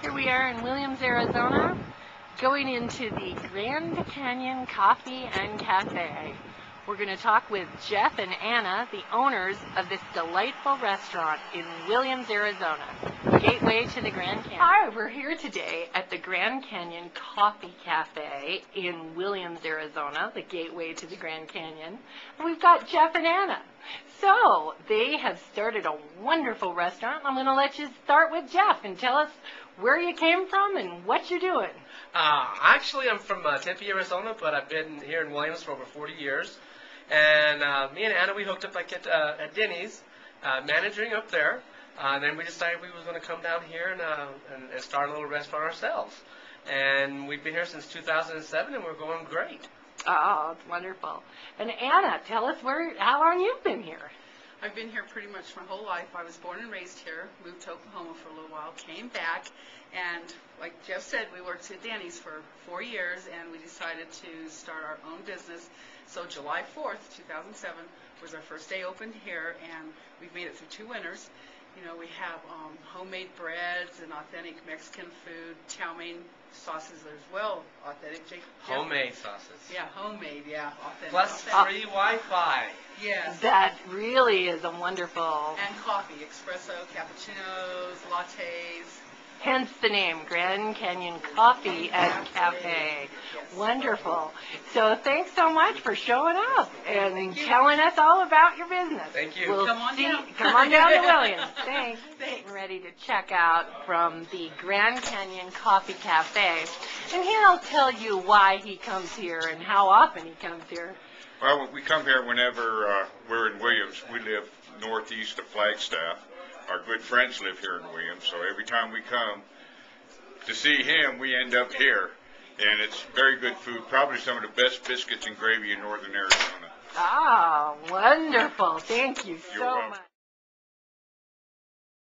Here we are in Williams, Arizona, going into the Grand Canyon Coffee and Cafe. We're going to talk with Jeff and Anna, the owners of this delightful restaurant in Williams, Arizona, gateway to the Grand Canyon. Hi, we're here today at the Grand Canyon Coffee Cafe in Williams, Arizona, the gateway to the Grand Canyon. And we've got Jeff and Anna. So, they have started a wonderful restaurant. I'm going to let you start with Jeff and tell us where you came from and what you're doing. Uh, actually, I'm from uh, Tempe, Arizona, but I've been here in Williams for over 40 years. And uh, me and Anna, we hooked up like at, uh, at Denny's, uh, managing up there. Uh, and then we decided we was going to come down here and, uh, and, and start a little restaurant ourselves. And we've been here since 2007, and we're going great. Oh, it's wonderful. And Anna, tell us where, how long you've been here. I've been here pretty much my whole life. I was born and raised here, moved to Oklahoma for a little while, came back, and like Jeff said, we worked at Danny's for four years, and we decided to start our own business. So July 4th, 2007, was our first day open here, and we've made it through two winters. You know, we have um, homemade breads and authentic Mexican food, chow mein sauces as well, authentic. Jake, Jeff? Homemade sauces. Yeah, homemade, yeah, authentic. Plus authentic. free Wi-Fi. Yes. That really is a wonderful, And coffee, espresso, cappuccinos, lattes. Hence the name, Grand Canyon Coffee and Cafe. Wonderful. So thanks so much for showing up and telling us all about your business. Thank you. We'll Come on see, down. Come on down to Williams. Thanks. Thanks. Getting ready to check out from the Grand Canyon Coffee Cafe. And he'll tell you why he comes here and how often he comes here. Well, we come here whenever uh, we're in Williams. We live northeast of Flagstaff. Our good friends live here in Williams, so every time we come to see him, we end up here. And it's very good food, probably some of the best biscuits and gravy in northern Arizona. Ah, wonderful. Thank you You're so welcome. much.